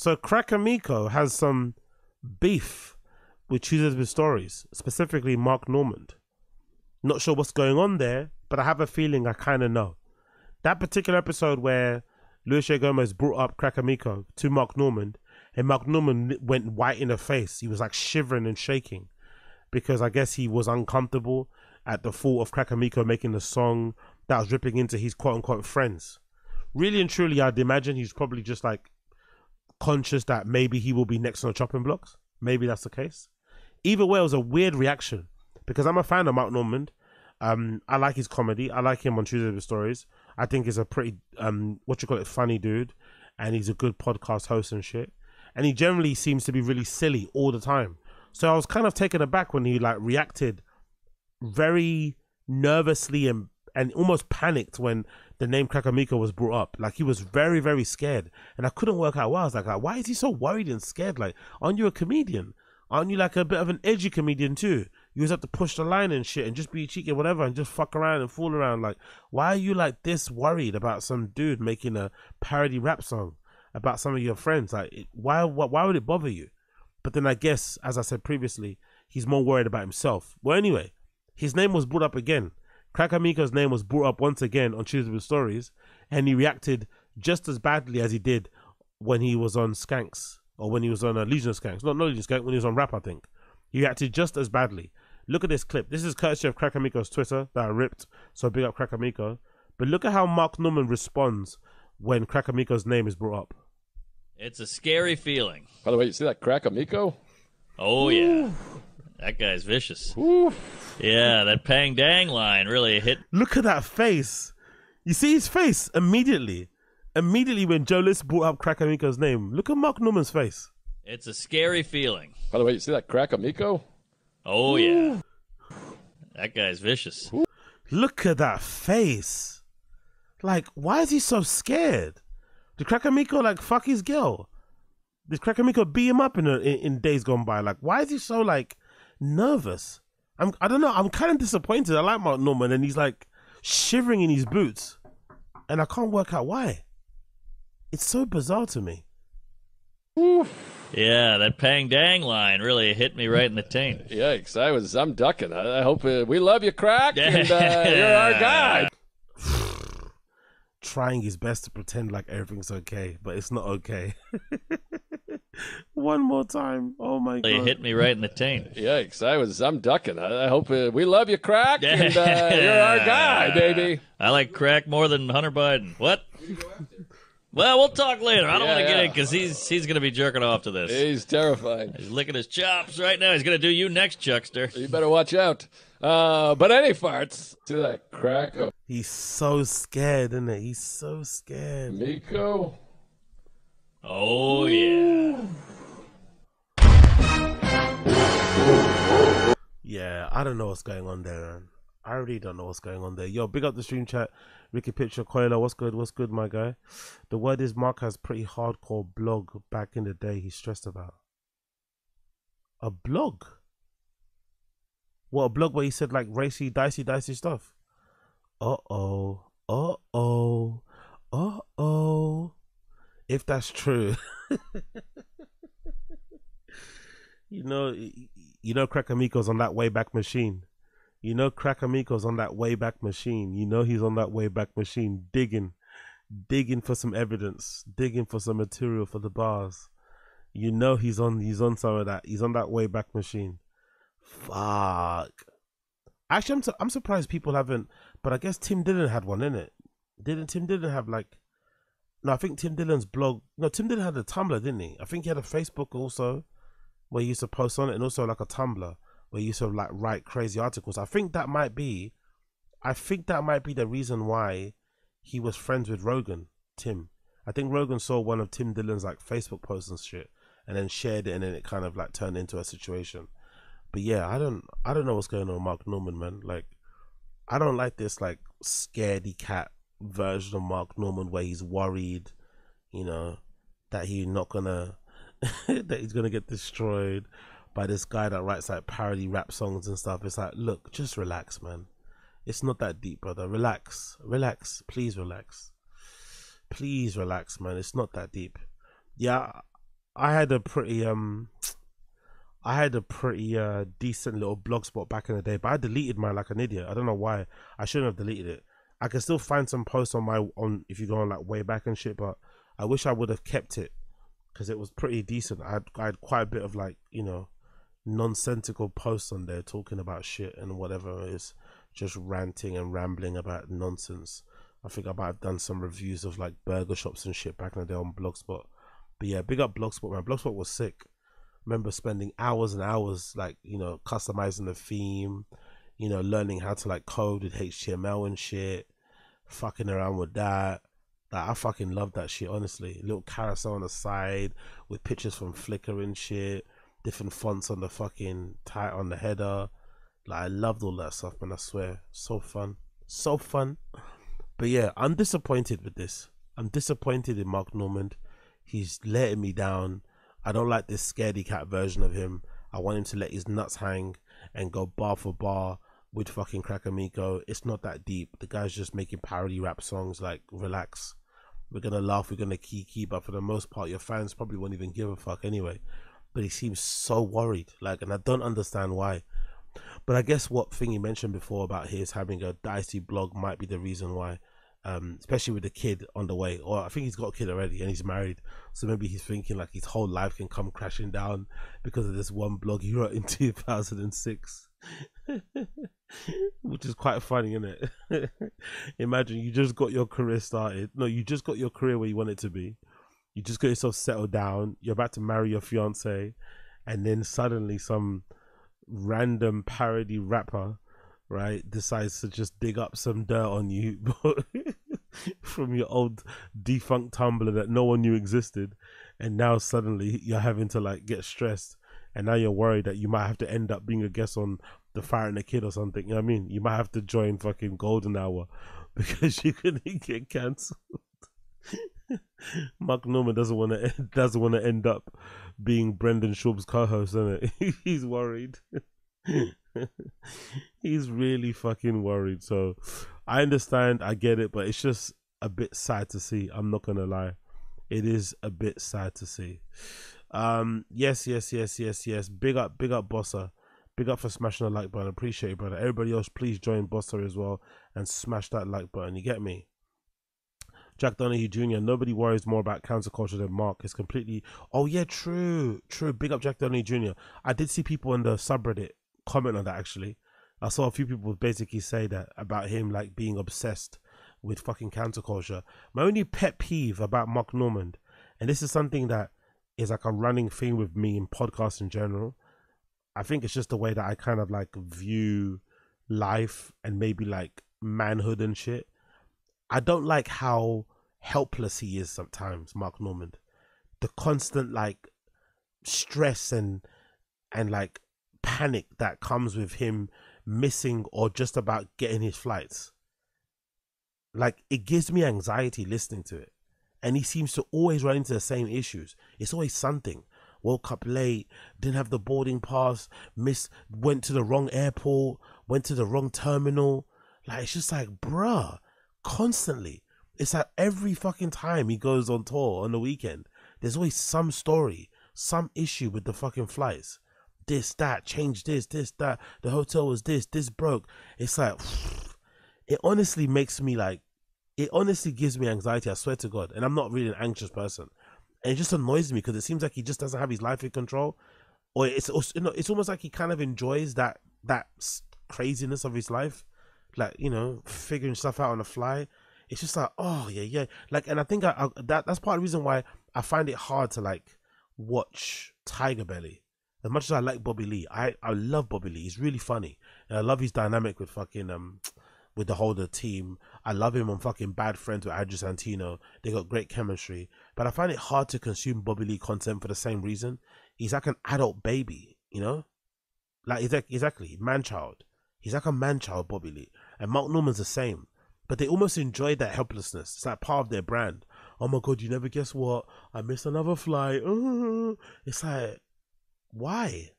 So Crackamico has some beef with Tuesdays with Stories, specifically Mark Normand. Not sure what's going on there, but I have a feeling I kind of know. That particular episode where Luis J. Gomez brought up Crackamico to Mark Normand, and Mark Normand went white in the face. He was like shivering and shaking because I guess he was uncomfortable at the thought of Crackamico making a song that was ripping into his quote unquote friends. Really and truly, I'd imagine he's probably just like conscious that maybe he will be next on the chopping blocks. Maybe that's the case. Either way, it was a weird reaction because I'm a fan of Mark Normand. Um, I like his comedy. I like him on Tuesday with Stories. I think he's a pretty um, what you call it, funny dude, and he's a good podcast host and shit. And he generally seems to be really silly all the time. So I was kind of taken aback when he like reacted very nervously and and almost panicked when the name Crackamico was brought up. Like he was very, very scared. And I couldn't work out why. I was like, ah, why is he so worried and scared? Like, aren't you a comedian? Aren't you like a bit of an edgy comedian too? You just have to push the line and shit and just be cheeky, whatever, and just fuck around and fool around. Like, why are you like this worried about some dude making a parody rap song about some of your friends? Like, why, why, why would it bother you? But then I guess, as I said previously, he's more worried about himself. Well, anyway, his name was brought up again. Crackamico's name was brought up once again on Tuesday with Stories, and he reacted just as badly as he did when he was on Skanks or when he was on a Legion of Skanks. Not, not Legion of Skanks, when he was on Rap, I think. He reacted just as badly. Look at this clip. This is courtesy of Crackamico's Twitter that I ripped, so big up Crackamico. But look at how Mark Normand responds when Crackamico's name is brought up. It's a scary feeling. By the way, you see that Crackamico? Oh, yeah. That guy's vicious. Yeah, that Pang Dang line really hit. Look at that face. You see his face immediately. Immediately when Joe List brought up Crackamico's name. Look at Mark Normand's face. It's a scary feeling. By the way, you see that Crackamico? Oh, yeah. That guy's vicious. Look at that face. Like, why is he so scared? Did Crackamico like fuck his girl? Did Crackamico beat him up in, a, in in days gone by? Like, why is he so like nervous? I'm I don't know. I'm kind of disappointed. I like Mark Normand, and he's like shivering in his boots, and I can't work out why. It's so bizarre to me. Oof. Yeah, that Pang Dang line really hit me right in the taint. Yikes! I was I'm ducking. I, I hope uh, we love you, Crack, and uh, you're our guy. Trying his best to pretend like everything's okay, but it's not okay. One more time. Oh my Really god. hit me right in the taint. Yikes! I was I'm ducking. I, I hope uh, we love you, Crack, and uh, you're our guy, baby. I like crack more than Hunter Biden. What? Well, we'll talk later. I don't Yeah, want to get yeah. in because he's he's gonna be jerking off to this. He's terrifying. He's licking his chops right now. He's gonna do you next, Chuckster. You better watch out. Uh, but any farts to that crack up. He's so scared, isn't it? He's so scared. Miko. Oh yeah. Yeah, I don't know what's going on there, man. I really don't know what's going on there. Yo, big up the stream chat. Ricky Picture Coiler, what's good? What's good, my guy? The word is Mark has pretty hardcore blog back in the day he's stressed about. A blog? What, a blog where he said like racy, dicey, dicey stuff? Uh oh. Uh oh. Uh oh. If that's true. you know, you know, Crackamico's on that Wayback Machine. You know, Crackamico's on that Wayback Machine. You know, he's on that Wayback Machine, digging, digging for some evidence, digging for some material for the bars. You know, he's on, he's on some of that. He's on that Wayback Machine. Fuck. Actually, I'm, su- I'm surprised people haven't. But I guess Tim Dillon had one in it. Didn't Tim Dillon have like? No, I think Tim Dillon's blog. No, Tim Dillon had a Tumblr, didn't he? I think he had a Facebook also, where he used to post on it, and also like a Tumblr where you used to like write crazy articles. I think that might be, I think that might be the reason why he was friends with Rogan, Tim. I think Rogan saw one of Tim Dillon's like Facebook posts and shit, and then shared it, and then it kind of like turned into a situation. But yeah, I don't, I don't know what's going on with Mark Normand, man. Like, I don't like this like scaredy cat version of Mark Normand where he's worried, you know, that he's not gonna, that he's gonna get destroyed by this guy that writes like parody rap songs and stuff. It's like, look, just relax, man. It's not that deep, brother. Relax, relax, please relax, please relax, man. It's not that deep. Yeah, I had a pretty um I had a pretty uh decent little blog spot back in the day, but I deleted mine like an idiot. I don't know why. I shouldn't have deleted it. I can still find some posts on my on if you go on like way back and shit, but I wish I would have kept it because it was pretty decent. I had, I had quite a bit of like you know nonsensical posts on there talking about shit and whatever is, just ranting and rambling about nonsense. I think I might have done some reviews of like burger shops and shit back in the day on Blogspot. But yeah, big up Blogspot, man. Blogspot was sick. remember spending hours and hours, like, you know, customizing the theme, you know, learning how to like code with HTML and shit, fucking around with that. Like, I fucking love that shit, honestly. Little carousel on the side with pictures from Flickr and shit, different fonts on the fucking tight on the header. Like, I loved all that stuff, man. I swear. So fun. So fun. But yeah, I'm disappointed with this. I'm disappointed in Mark Normand. He's letting me down. I don't like this scaredy cat version of him. I want him to let his nuts hang and go bar for bar with fucking Crackamico. It's not that deep. The guy's just making parody rap songs. Like, relax. We're gonna laugh, we're gonna kiki, but for the most part, your fans probably won't even give a fuck anyway. But he seems so worried, like, and I don't understand why. But I guess what thing you mentioned before about his having a dicey blog might be the reason why um, especially with the kid on the way. Or I think he's got a kid already and he's married, so maybe he's thinking like his whole life can come crashing down because of this one blog he wrote in 2006. Which is quite funny, isn't it? Imagine you just got your career started. No, you just got your career where you want it to be. You just got yourself settled down. You're about to marry your fiance, and then suddenly some random parody rapper right, decides to just dig up some dirt on you from your old defunct Tumblr that no one knew existed, and now suddenly you're having to like get stressed, and now you're worried that you might have to end up being a guest on the Fighter and the Kid or something. You know what I mean? You might have to join fucking Golden Hour because you could get cancelled. Mark Normand doesn't want to doesn't want to end up being Brendan Schaub's co-host, isn't it? He's worried. He's really fucking worried. So I understand, I get it, but it's just a bit sad to see. I'm not gonna lie. It is a bit sad to see. Um, yes, yes, yes, yes, yes. Big up, big up, Bossa. Big up for smashing the like button. Appreciate it, brother. Everybody else, please join Bossa as well and smash that like button. You get me? Jack Donahue Jr. Nobody worries more about counterculture than Mark. It's completely. Oh yeah, true, true. Big up Jack Donahue Jr. I did see people in the subreddit comment on that actually. I saw a few people basically say that about him like being obsessed with fucking counterculture. My only pet peeve about Mark Normand, and this is something that is like a running theme with me in podcasts in general. I think it's just the way that I kind of like view life and maybe like manhood and shit. I don't like how helpless he is sometimes, Mark Normand. The constant like stress and and like panic that comes with him missing or just about getting his flights. Like it gives me anxiety listening to it. And he seems to always run into the same issues. It's always something. Woke up late, didn't have the boarding pass, missed, went to the wrong airport, went to the wrong terminal. Like it's just like, bruh, constantly. It's like every fucking time he goes on tour on the weekend, there's always some story, some issue with the fucking flights this, that, change this, this, that. The hotel was this, this broke. It's like, it honestly makes me like, it honestly gives me anxiety. I swear to God. And I'm not really an anxious person. And it just annoys me because it seems like he just doesn't have his life in control. Or it's, it's almost like he kind of enjoys that, that craziness of his life. Like, you know, figuring stuff out on the fly. It's just like, oh, yeah, yeah. Like, and I think I, I that that's part of the reason why I find it hard to like watch Tiger Belly as much as I like Bobby Lee, I, I love Bobby Lee. He's really funny. And I love his dynamic with fucking um with the whole the team. I love him on fucking Bad Friends with Andrew Santino. They got great chemistry. But I find it hard to consume Bobby Lee content for the same reason. He's like an adult baby, you know? Like exactly, man child. He's like a man child, Bobby Lee. And Mark Normand's the same. But they almost enjoy that helplessness. It's like part of their brand. Oh my god, you never guess what? I missed another flight. It's like why?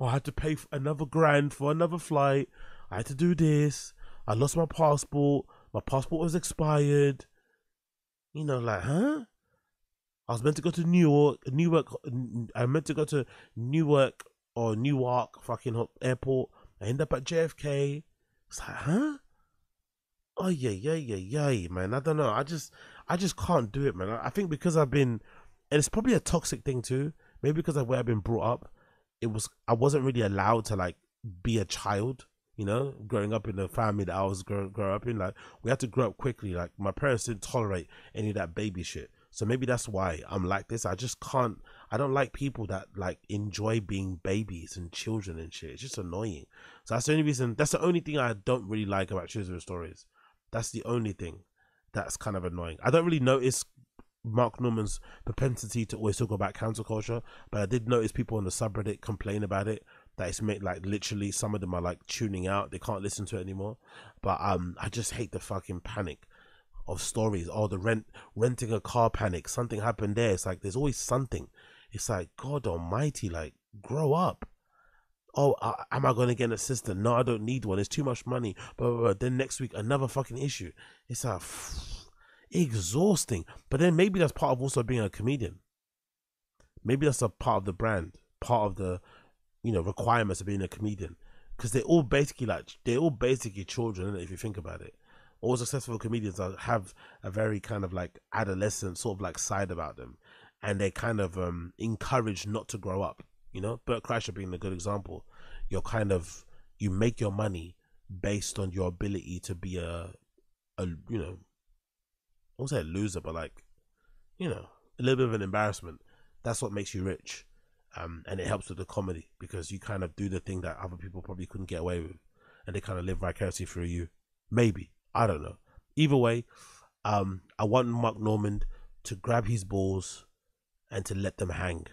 Oh, I had to pay another grand for another flight. I had to do this. I lost my passport. My passport was expired. You know, like, huh? I was meant to go to New York, Newark. I meant to go to Newark or Newark fucking airport. I end up at JFK. It's like, huh? Oh yeah, yeah, yeah, yeah, man. I don't know. I just, I just can't do it, man. I think because I've been, and it's probably a toxic thing too. Maybe because of where I've been brought up, it was I wasn't really allowed to like be a child. You know, growing up in the family that I was grow, grow up in, like we had to grow up quickly. Like my parents didn't tolerate any of that baby shit. So maybe that's why I'm like this. I just can't. I don't like people that like enjoy being babies and children and shit. It's just annoying. So that's the only reason. That's the only thing I don't really like about children's stories. That's the only thing that's kind of annoying. I don't really notice Mark Normand's propensity to always talk about cancel culture, but I did notice people on the subreddit complain about it. That it's made like literally some of them are like tuning out. They can't listen to it anymore. But um, I just hate the fucking panic of stories. Oh, the rent renting a car panic. Something happened there. It's like there's always something. It's like God Almighty, like grow up. Oh, uh, am I going to get an assistant? No, I don't need one. It's too much money. But then next week another fucking issue. It's like exhausting. But then maybe that's part of also being a comedian. Maybe that's a part of the brand, part of the you know requirements of being a comedian. Because they're all basically like they're all basically children, if you think about it. All successful comedians are, have a very kind of like adolescent sort of like side about them. And they're kind of um encouraged not to grow up you know? Bert kreischer being a good example. You're kind of you make your money based on your ability to be a a you know I won't say a loser but like you know a little bit of an embarrassment. That's what makes you rich um and it helps with the comedy because you kind of do the thing that other people probably couldn't get away with and they kind of live vicariously through you maybe I don't know. Either way, um, I want Mark Normand to grab his balls and to let them hang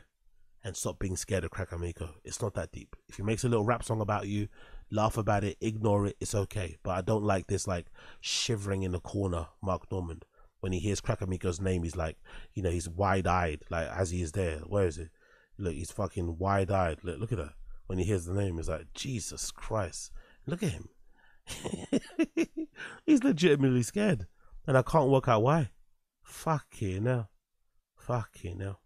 and stop being scared of Crackamico. It's not that deep. If he makes a little rap song about you, laugh about it, ignore it, it's okay. But I don't like this like shivering in the corner, Mark Normand. When he hears Crackamico's name, he's like, you know, he's wide eyed, like as he is there. Where is it? Look, he's fucking wide eyed. Look, look at her. When he hears the name, he's like, Jesus Christ. Look at him. He's legitimately scared. And I can't work out why. Fuck you now. Fuck you now.